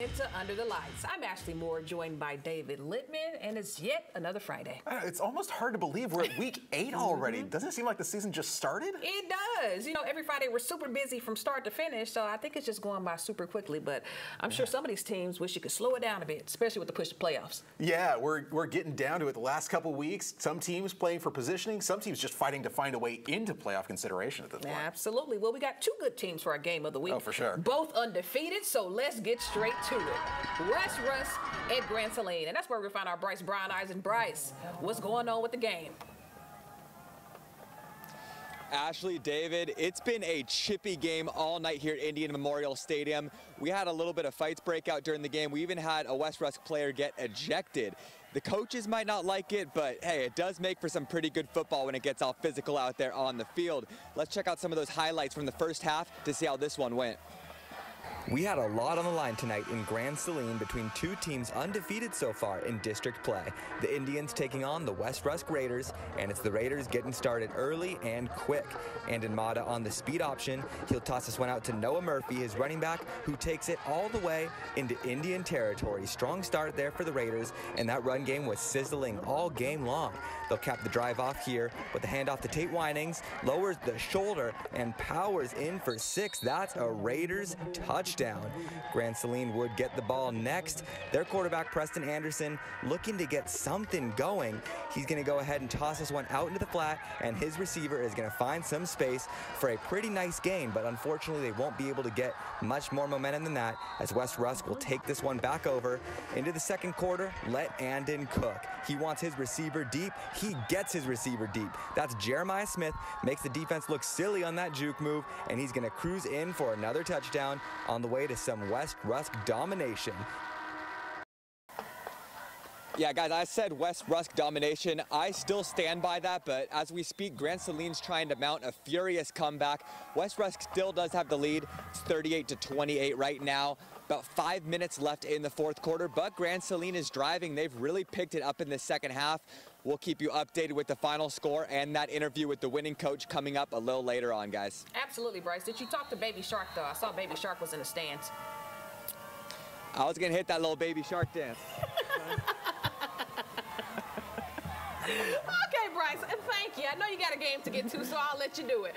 Into Under the Lights. I'm Ashley Moore, joined by David Littman, and it's yet another Friday. It's almost hard to believe we're at week eight already. Mm -hmm. Doesn't it seem like the season just started? It does. You know, every Friday we're super busy from start to finish, so I think it's just going by super quickly. But I'm sure some of these teams wish you could slow it down a bit, especially with the push to playoffs. Yeah, we're, we're getting down to it the last couple weeks. Some teams playing for positioning, some teams just fighting to find a way into playoff consideration at this point. Absolutely. Well, we got two good teams for our game of the week. Oh, for sure. Both undefeated, so let's get straight to it. West Rusk at Grand. And that's where we find our Bryce Brown Eyes. And Bryce, what's going on with the game? Ashley, David, it's been a chippy game all night here at Indian Memorial Stadium. We had a little bit of fights break out during the game. We even had a West Rusk player get ejected. The coaches might not like it, but hey, it does make for some pretty good football when it gets all physical out there on the field. Let's check out some of those highlights from the first half to see how this one went. We had a lot on the line tonight in Grand Saline between two teams undefeated so far in district play. The Indians taking on the West Rusk Raiders, and it's the Raiders getting started early and quick. Andon Mata on the speed option, he'll toss this one out to Noah Murphy, his running back, who takes it all the way into Indian territory. Strong start there for the Raiders, and that run game was sizzling all game long. They'll cap the drive off here with the handoff to Tate Winings, lowers the shoulder, and powers in for six. That's a Raiders touchdown. Grand Saline would get the ball next. Their quarterback, Preston Anderson, looking to get something going. He's going to go ahead and toss this one out into the flat, and his receiver is going to find some space for a pretty nice gain, but unfortunately they won't be able to get much more momentum than that as West Rusk will take this one back over into the second quarter. Let Andon cook. He wants his receiver deep. He gets his receiver deep. That's Jeremiah Smith, makes the defense look silly on that juke move, and he's going to cruise in for another touchdown on the way to some West Rusk domination. Yeah, guys, I said West Rusk domination. I still stand by that, but as we speak, Grand Saline's trying to mount a furious comeback. West Rusk still does have the lead. It's 38 to 28 right now. About five minutes left in the fourth quarter, but Grand Saline is driving. They've really picked it up in the second half. We'll keep you updated with the final score and that interview with the winning coach coming up a little later on, guys. Absolutely, Bryce. Did you talk to Baby Shark, though? I saw Baby Shark was in the stands. I was going to hit that little Baby Shark dance. okay, Bryce, and thank you. I know you got a game to get to, so I'll let you do it.